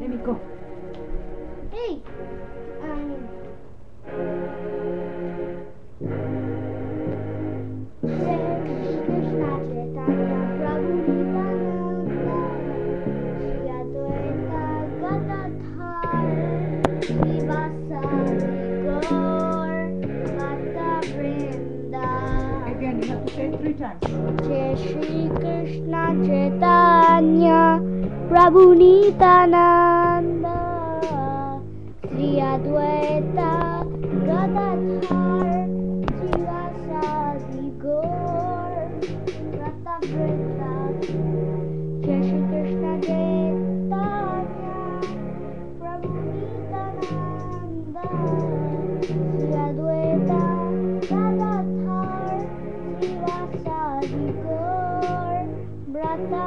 Let me go. Hey! Um... Again, you have to say it three times. Jai Shri Krishna Chaitanya pra bonita nanda Sri Adueta Gata Char Jiva Shadi Gor Rata Vrata Krishna Geta Pra bonita nanda Sri Adueta Gata Char Jiva Shadi Gor Rata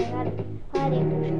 Hare Hare, Hare Krishna, Hare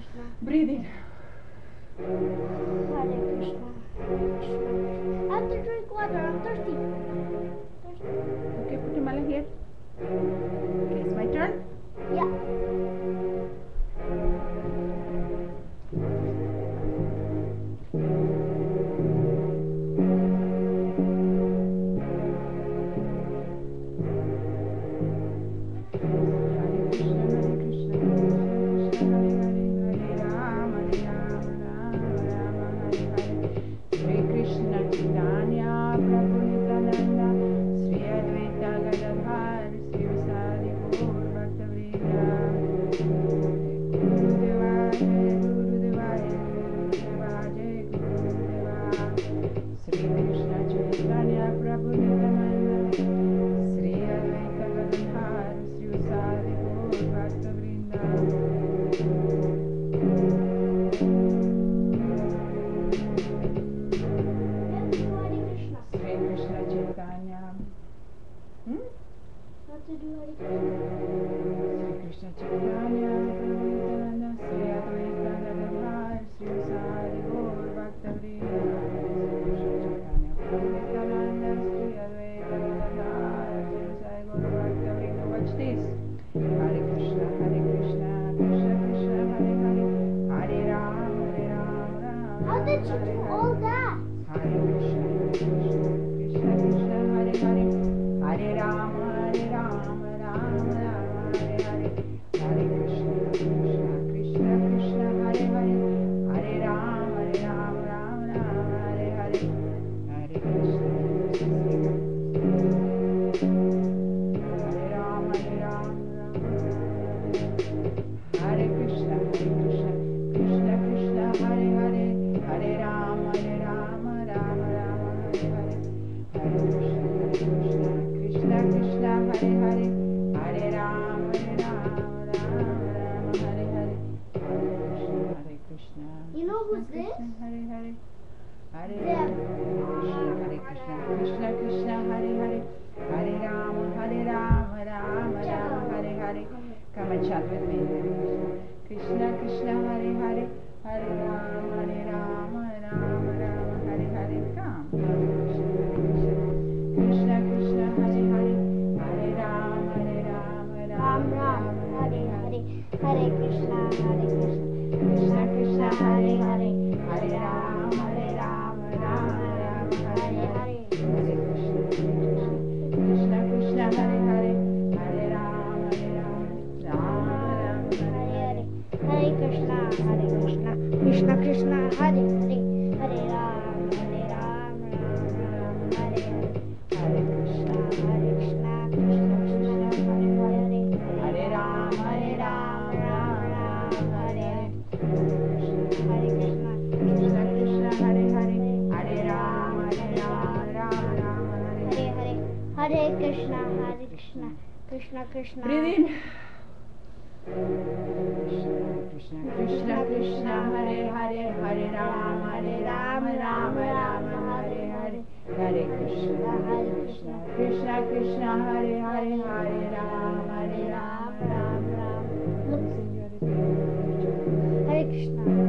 Krishna. Breathing. Hare Krishna. Krishna. I have to drink water. I'm thirsty. thirsty. Okay, put your mala here. basta brindar. हरे कृष्ण हरे कृष्ण कृष्ण कृष्ण हरे हरे हरे राम हरे राम राम राम हरे हरे कमल छात्र में कृष्ण कृष्ण हरे हरे हरे राम हरे Ram Thank you. Krishna. Breathe in. Krishna, Krishna, Krishna, Hare Hare, Hare Ram, Hare Ram, Ram Ram, Hare Hare, Hare Krishna, Hare Krishna, Krishna Krishna, Hare Hare, Hare Ram, Hare Ram, Ram Ram. Hare Krishna.